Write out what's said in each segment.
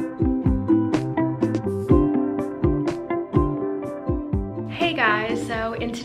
in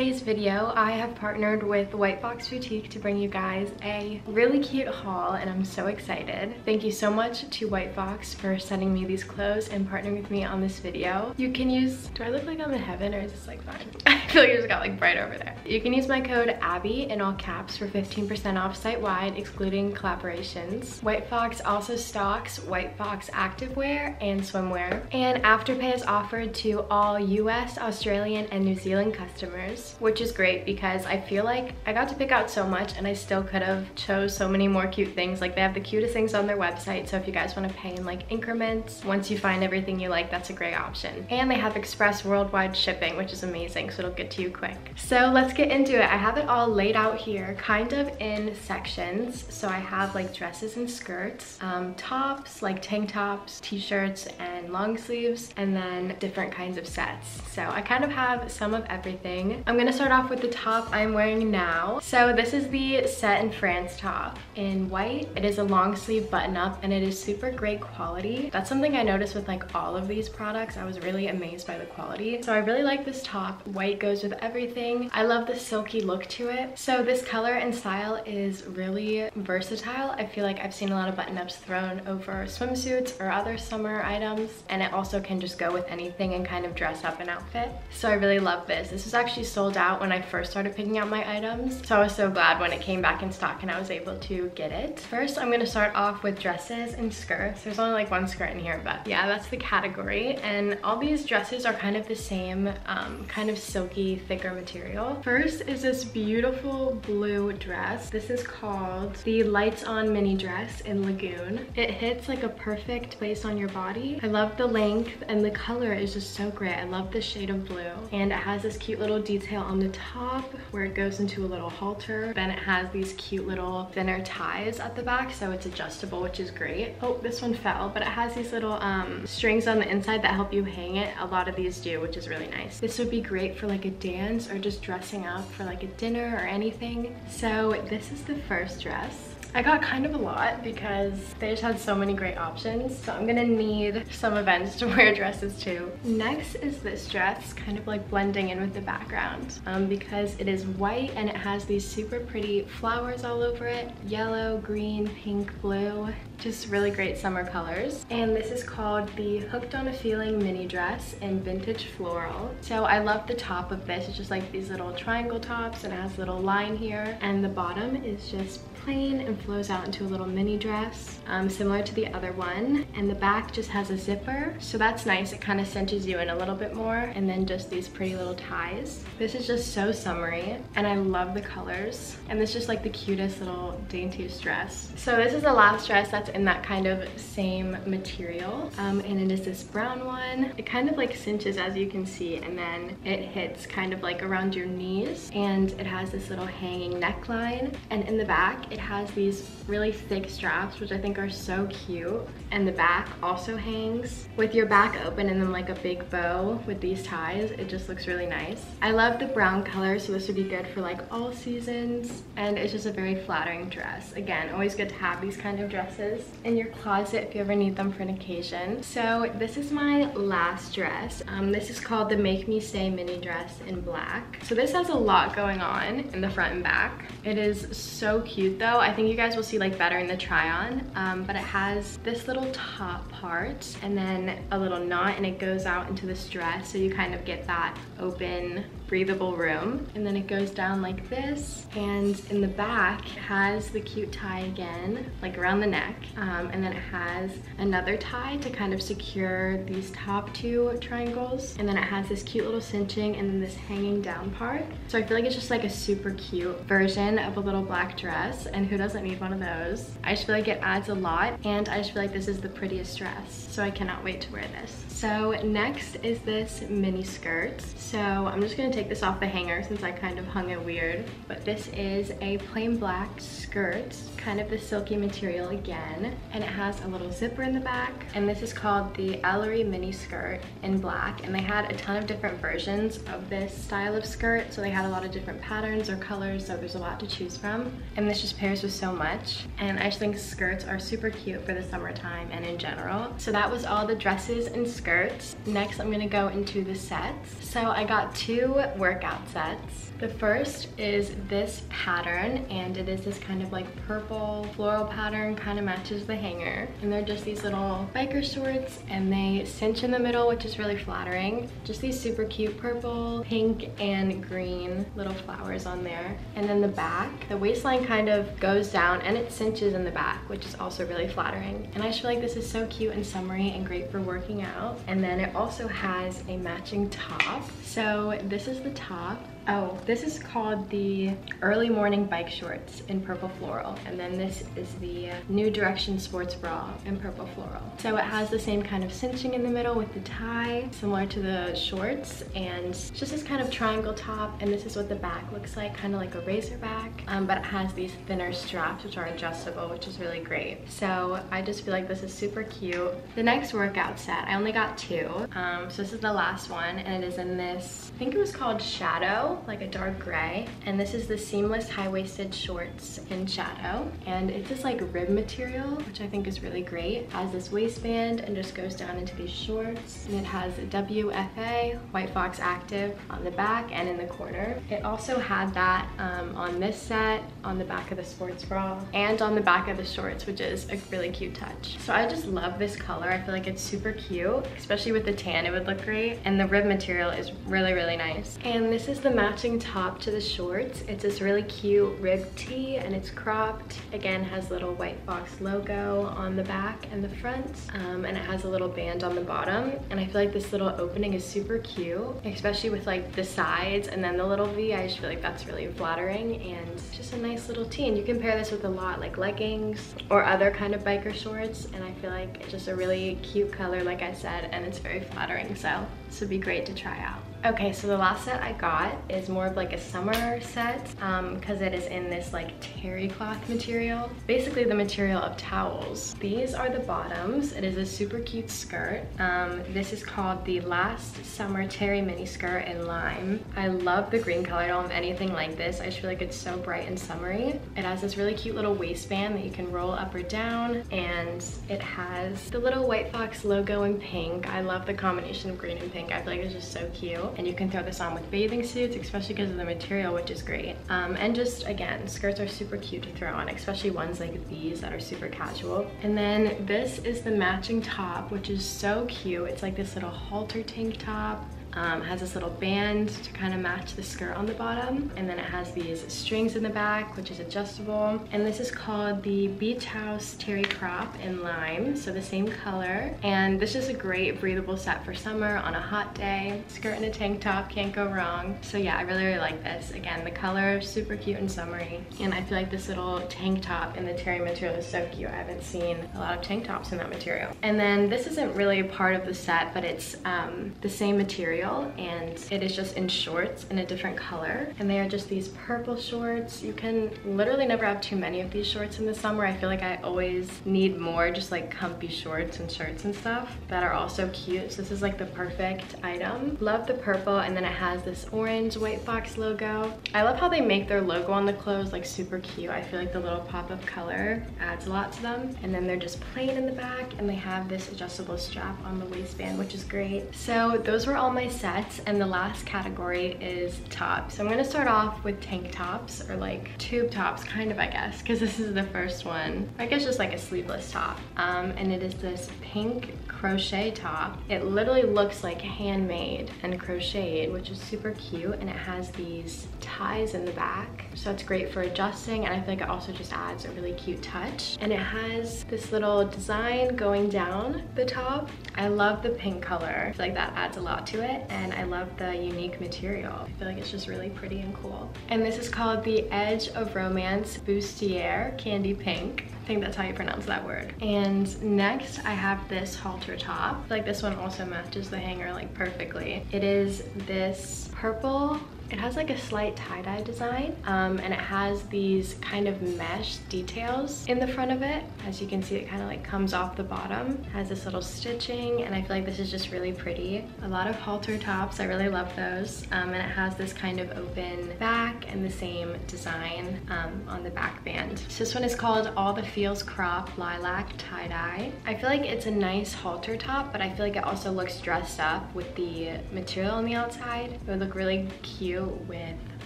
today's video, I have partnered with White Fox Boutique to bring you guys a really cute haul and I'm so excited. Thank you so much to White Fox for sending me these clothes and partnering with me on this video. You can use, do I look like I'm in heaven or is this like fine? I feel like just got like bright over there. You can use my code ABBY in all caps for 15% off site-wide, excluding collaborations. White Fox also stocks White Fox activewear and swimwear. And Afterpay is offered to all US, Australian, and New Zealand customers which is great because I feel like I got to pick out so much and I still could have chose so many more cute things. Like they have the cutest things on their website. So if you guys want to pay in like increments, once you find everything you like, that's a great option. And they have express worldwide shipping, which is amazing. So it'll get to you quick. So let's get into it. I have it all laid out here kind of in sections. So I have like dresses and skirts, um, tops, like tank tops, t-shirts and long sleeves, and then different kinds of sets. So I kind of have some of everything I'm gonna start off with the top I'm wearing now. So this is the Set in France top in white. It is a long sleeve button up and it is super great quality. That's something I noticed with like all of these products. I was really amazed by the quality. So I really like this top. White goes with everything. I love the silky look to it. So this color and style is really versatile. I feel like I've seen a lot of button ups thrown over swimsuits or other summer items and it also can just go with anything and kind of dress up an outfit. So I really love this. This is actually actually sold out when I first started picking out my items. So I was so glad when it came back in stock and I was able to get it. First, I'm gonna start off with dresses and skirts. There's only like one skirt in here, but yeah, that's the category. And all these dresses are kind of the same, um, kind of silky, thicker material. First is this beautiful blue dress. This is called the Lights On Mini Dress in Lagoon. It hits like a perfect place on your body. I love the length and the color is just so great. I love the shade of blue. And it has this cute little detail on the top where it goes into a little halter. Then it has these cute little thinner ties at the back, so it's adjustable, which is great. Oh, this one fell, but it has these little um, strings on the inside that help you hang it. A lot of these do, which is really nice. This would be great for like a dance or just dressing up for like a dinner or anything. So this is the first dress. I got kind of a lot because they just had so many great options. So I'm gonna need some events to wear dresses to. Next is this dress, kind of like blending in with the background um, because it is white and it has these super pretty flowers all over it. Yellow, green, pink, blue, just really great summer colors. And this is called the Hooked on a Feeling mini dress in vintage floral. So I love the top of this. It's just like these little triangle tops and it has a little line here. And the bottom is just plain and flows out into a little mini dress, um, similar to the other one. And the back just has a zipper, so that's nice. It kind of cinches you in a little bit more. And then just these pretty little ties. This is just so summery, and I love the colors. And this is just like the cutest little daintiest dress. So this is the last dress that's in that kind of same material. Um, and it is this brown one. It kind of like cinches as you can see, and then it hits kind of like around your knees. And it has this little hanging neckline. And in the back, it has these really thick straps, which I think are so cute. And the back also hangs with your back open and then like a big bow with these ties. It just looks really nice. I love the brown color, so this would be good for like all seasons. And it's just a very flattering dress. Again, always good to have these kind of dresses in your closet if you ever need them for an occasion. So this is my last dress. Um, this is called the Make Me Stay mini dress in black. So this has a lot going on in the front and back. It is so cute though. I think you guys will see like better in the try on, um, but it has this little top part and then a little knot and it goes out into this dress so you kind of get that open breathable room. And then it goes down like this. And in the back has the cute tie again, like around the neck. Um, and then it has another tie to kind of secure these top two triangles. And then it has this cute little cinching and then this hanging down part. So I feel like it's just like a super cute version of a little black dress. And who doesn't need one of those? I just feel like it adds a lot. And I just feel like this is the prettiest dress. So I cannot wait to wear this. So next is this mini skirt. So I'm just gonna take this off the hanger since I kind of hung it weird. But this is a plain black skirt, kind of the silky material again. And it has a little zipper in the back. And this is called the Ellery mini skirt in black. And they had a ton of different versions of this style of skirt. So they had a lot of different patterns or colors. So there's a lot to choose from. And this just pairs with so much. And I just think skirts are super cute for the summertime and in general. So that was all the dresses and skirts. Next, I'm gonna go into the sets. So I got two workout sets. The first is this pattern and it is this kind of like purple floral pattern, kind of matches the hanger. And they're just these little biker shorts and they cinch in the middle, which is really flattering. Just these super cute purple, pink, and green little flowers on there. And then the back, the waistline kind of goes down and it cinches in the back, which is also really flattering. And I just feel like this is so cute and summery and great for working out. And then it also has a matching top. So this is the top. Oh, this is called the Early Morning Bike Shorts in Purple Floral. And then this is the New Direction Sports Bra in Purple Floral. So it has the same kind of cinching in the middle with the tie, similar to the shorts. And just this kind of triangle top. And this is what the back looks like, kind of like a razor back. Um, but it has these thinner straps, which are adjustable, which is really great. So I just feel like this is super cute. The next workout set, I only got two. Um, so this is the last one, and it is in this, I think it was called Shadow like a dark gray. And this is the seamless high-waisted shorts in shadow. And it's this like rib material, which I think is really great. It has this waistband and just goes down into these shorts. And it has WFA, White Fox Active on the back and in the corner. It also had that um, on this set, on the back of the sports bra, and on the back of the shorts, which is a really cute touch. So I just love this color. I feel like it's super cute, especially with the tan, it would look great. And the rib material is really, really nice. And this is the matching top to the shorts. It's this really cute rib tee and it's cropped. Again, has little White Fox logo on the back and the front. Um, and it has a little band on the bottom. And I feel like this little opening is super cute, especially with like the sides and then the little V. I just feel like that's really flattering and just a nice little tee. And you can pair this with a lot like leggings or other kind of biker shorts. And I feel like it's just a really cute color, like I said, and it's very flattering. So this would be great to try out. Okay, so the last set I got is more of like a summer set because um, it is in this like terry cloth material. Basically the material of towels. These are the bottoms. It is a super cute skirt. Um, this is called the Last Summer Terry Mini Skirt in Lime. I love the green color. I don't have anything like this. I just feel like it's so bright and summery. It has this really cute little waistband that you can roll up or down and it has the little White Fox logo in pink. I love the combination of green and pink. I feel like it's just so cute and you can throw this on with bathing suits, especially because of the material, which is great. Um, and just, again, skirts are super cute to throw on, especially ones like these that are super casual. And then this is the matching top, which is so cute. It's like this little halter tank top um, has this little band to kind of match the skirt on the bottom. And then it has these strings in the back, which is adjustable. And this is called the Beach House Terry Crop in Lime. So the same color. And this is a great breathable set for summer on a hot day. Skirt and a tank top, can't go wrong. So yeah, I really, really like this. Again, the color, super cute and summery. And I feel like this little tank top in the terry material is so cute. I haven't seen a lot of tank tops in that material. And then this isn't really a part of the set, but it's um, the same material material and it is just in shorts in a different color. And they are just these purple shorts. You can literally never have too many of these shorts in the summer. I feel like I always need more just like comfy shorts and shirts and stuff that are also cute. So this is like the perfect item. Love the purple and then it has this orange White Fox logo. I love how they make their logo on the clothes like super cute. I feel like the little pop of color adds a lot to them. And then they're just plain in the back and they have this adjustable strap on the waistband, which is great. So those were all my sets and the last category is tops. So I'm gonna start off with tank tops or like tube tops kind of I guess because this is the first one. I guess just like a sleeveless top. Um, and it is this pink crochet top. It literally looks like handmade and crocheted which is super cute and it has these ties in the back. So it's great for adjusting and I feel like it also just adds a really cute touch. And it has this little design going down the top. I love the pink color. I feel like that adds a lot to it and I love the unique material. I feel like it's just really pretty and cool. And this is called the Edge of Romance Bustier Candy Pink. Think that's how you pronounce that word. And next I have this halter top. like this one also matches the hanger like perfectly. It is this purple It has like a slight tie-dye design um, and it has these kind of mesh details in the front of it. As you can see, it kind of like comes off the bottom. Has this little stitching and I feel like this is just really pretty. A lot of halter tops, I really love those. Um, and it has this kind of open back and the same design um, on the back band. So this one is called All the Feels Crop Lilac Tie-Dye. I feel like it's a nice halter top, but I feel like it also looks dressed up with the material on the outside. It would look really cute with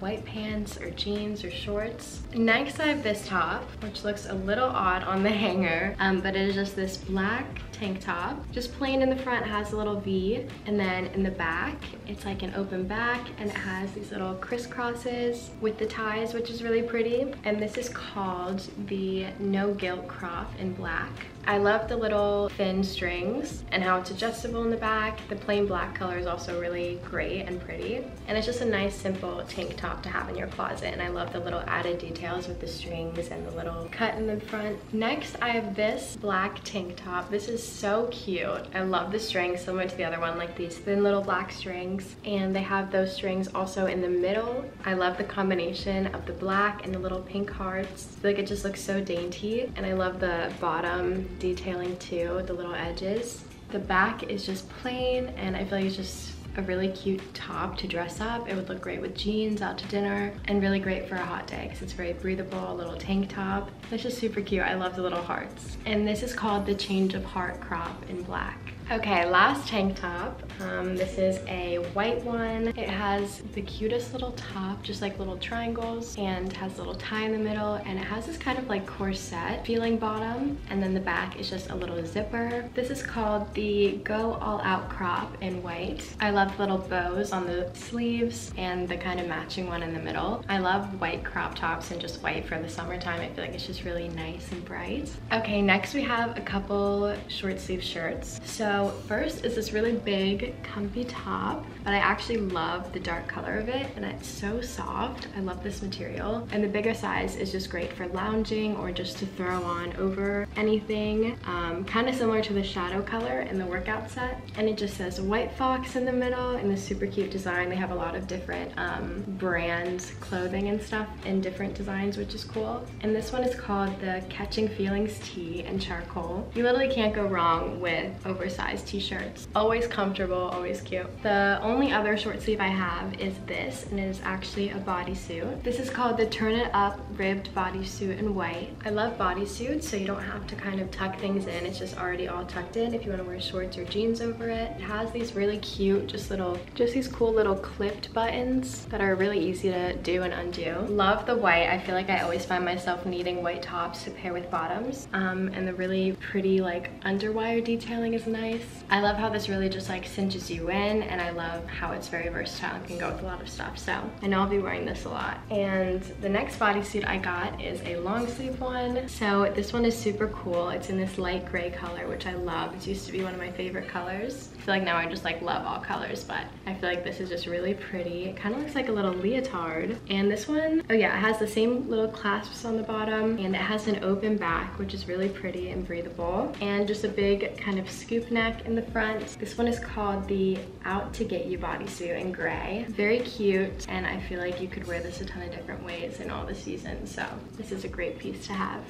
white pants or jeans or shorts. Next I have this top, which looks a little odd on the hanger, um, but it is just this black tank top. Just plain in the front, has a little V, and then in the back, it's like an open back, and it has these little crisscrosses with the ties, which is really pretty. And this is called the No Guilt Crop in black. I love the little thin strings and how it's adjustable in the back. The plain black color is also really great and pretty. And it's just a nice simple tank top to have in your closet. And I love the little added details with the strings and the little cut in the front. Next, I have this black tank top. This is so cute. I love the strings similar to the other one, like these thin little black strings. And they have those strings also in the middle. I love the combination of the black and the little pink hearts. like it just looks so dainty. And I love the bottom detailing too, the little edges. The back is just plain and I feel like it's just a really cute top to dress up. It would look great with jeans out to dinner and really great for a hot day because it's very breathable, a little tank top. It's just super cute. I love the little hearts. And this is called the Change of Heart crop in black. Okay, last tank top. Um, this is a white one. It has the cutest little top, just like little triangles, and has a little tie in the middle, and it has this kind of like corset feeling bottom, and then the back is just a little zipper. This is called the Go All Out crop in white. I love the little bows on the sleeves and the kind of matching one in the middle. I love white crop tops and just white for the summertime. I feel like it's just really nice and bright. Okay, next we have a couple short sleeve shirts. So so first is this really big comfy top, but I actually love the dark color of it and it's so soft. I love this material. And the bigger size is just great for lounging or just to throw on over anything. Um, kind of similar to the shadow color in the workout set. And it just says White Fox in the middle and this super cute design. They have a lot of different um, brand clothing and stuff in different designs, which is cool. And this one is called the Catching Feelings Tee in Charcoal. You literally can't go wrong with oversized size t-shirts. Always comfortable, always cute. The only other short sleeve I have is this, and it is actually a bodysuit. This is called the Turn It Up Ribbed Bodysuit in white. I love bodysuits, so you don't have to kind of tuck things in. It's just already all tucked in if you want to wear shorts or jeans over it. It has these really cute, just little, just these cool little clipped buttons that are really easy to do and undo. Love the white. I feel like I always find myself needing white tops to pair with bottoms. Um, and the really pretty like underwire detailing is nice I love how this really just like cinches you in and I love how it's very versatile and can go with a lot of stuff. So I know I'll be wearing this a lot. And the next bodysuit I got is a long sleeve one. So this one is super cool. It's in this light gray color, which I love. It used to be one of my favorite colors. I feel like now I just like love all colors, but I feel like this is just really pretty. It kind of looks like a little leotard. And this one, oh yeah, it has the same little clasps on the bottom and it has an open back, which is really pretty and breathable. And just a big kind of scoop neck neck in the front. This one is called the Out to Get You bodysuit in gray. Very cute, and I feel like you could wear this a ton of different ways in all the seasons, so this is a great piece to have.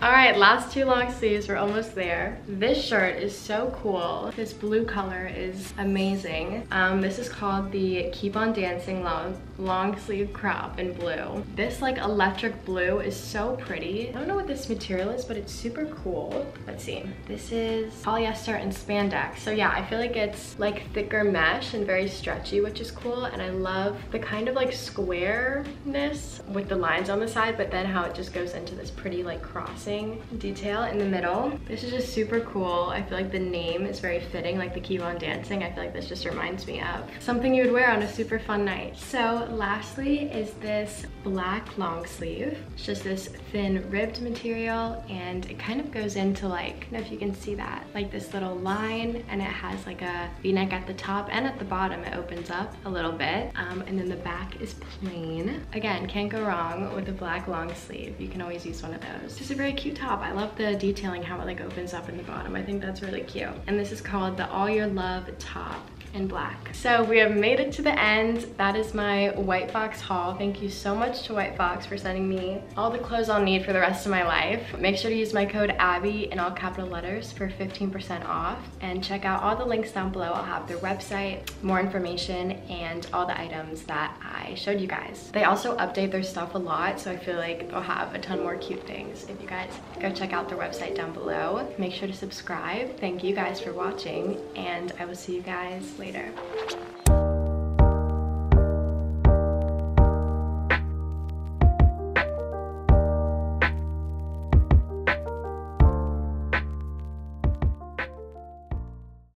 All right, last two long sleeves, we're almost there. This shirt is so cool. This blue color is amazing. Um, this is called the Keep on Dancing long, long sleeve crop in blue. This like electric blue is so pretty. I don't know what this material is, but it's super cool. Let's see. This is polyester and spandex. So yeah, I feel like it's like thicker mesh and very stretchy, which is cool. And I love the kind of like squareness with the lines on the side, but then how it just goes into this pretty like crossing detail in the middle. This is just super cool. I feel like the name is very fitting, like the Keep on Dancing. I feel like this just reminds me of something you would wear on a super fun night. So lastly is this black long sleeve. It's just this thin ribbed material and it kind of goes into like, I don't know if you can see that, like this little line and it has like a v-neck at the top and at the bottom it opens up a little bit um, and then the back is plain. Again can't go wrong with a black long sleeve. You can always use one of those. Just a very cute top. I love the detailing how it like opens up in the bottom. I think that's really cute. And this is called the all your love top and black. So we have made it to the end. That is my White Fox haul. Thank you so much to White Fox for sending me all the clothes I'll need for the rest of my life. Make sure to use my code ABBY in all capital letters for 15% off and check out all the links down below. I'll have their website, more information, and all the items that I showed you guys. They also update their stuff a lot, so I feel like they'll have a ton more cute things if you guys go check out their website down below. Make sure to subscribe. Thank you guys for watching, and I will see you guys later.